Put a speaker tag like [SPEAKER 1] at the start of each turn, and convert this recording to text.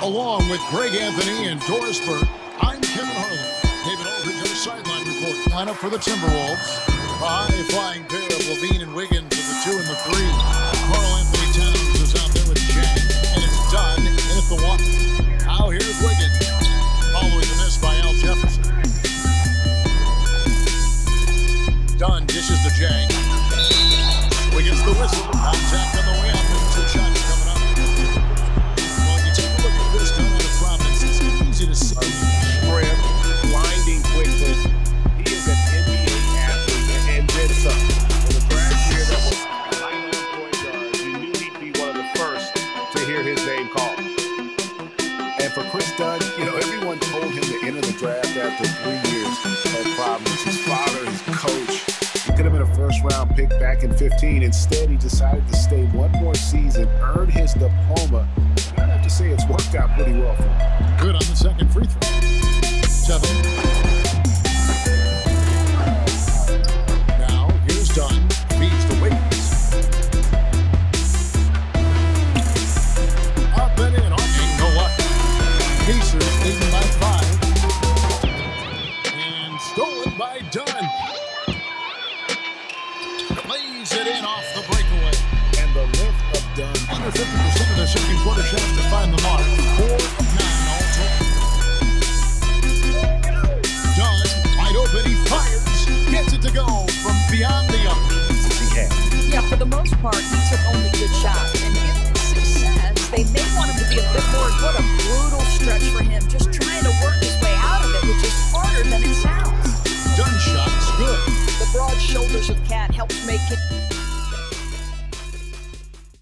[SPEAKER 1] Along with Greg Anthony and Doris Burke, I'm Kevin Harlan. David Aldridge, our sideline report. Lineup for the Timberwolves. A high-flying pair of LaVine and Wiggins with the two and the three. Carl Anthony Towns is out there with Dieng, and it's done at the one. Now here's Wiggins, following the miss by Al Jefferson. Dunn dishes to
[SPEAKER 2] Dieng. Hear his name called.
[SPEAKER 3] And for Kris Dunn, you know, everyone told him to enter the draft after three years at Providence. His father, his coach, he could have been a first round pick back in 15. Instead, he decided to stay one more season, earn his diploma. And I'd have to say it's worked out pretty well for him.
[SPEAKER 1] Good on the second free throw. By Dunn. Plays it in off the breakaway.
[SPEAKER 3] And the lift of Dunn.
[SPEAKER 1] Under 50% of their second quarter shots to find the mark. Four of nine all total. Dunn, wide open, he fires. Gets it to go from beyond the
[SPEAKER 4] Helps make it.